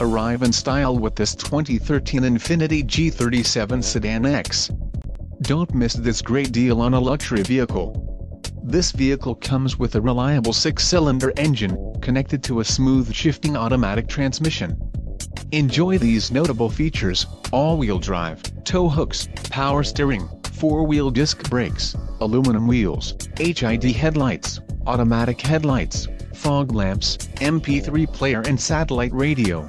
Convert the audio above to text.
Arrive in style with this 2013 Infiniti G37 Sedan X. Don't miss this great deal on a luxury vehicle. This vehicle comes with a reliable six-cylinder engine, connected to a smooth shifting automatic transmission. Enjoy these notable features, all-wheel drive, tow hooks, power steering, four-wheel disc brakes, aluminum wheels, HID headlights, automatic headlights, fog lamps, MP3 player and satellite radio.